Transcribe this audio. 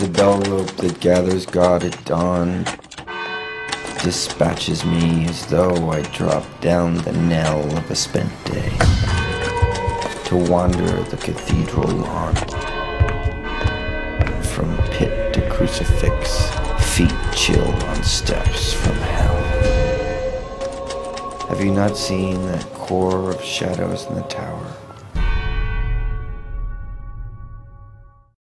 The bell rope that gathers God at dawn dispatches me as though I drop down the knell of a spent day to wander the cathedral lawn from pit to crucifix, feet chill on steps from hell. Have you not seen that core of shadows in the tower?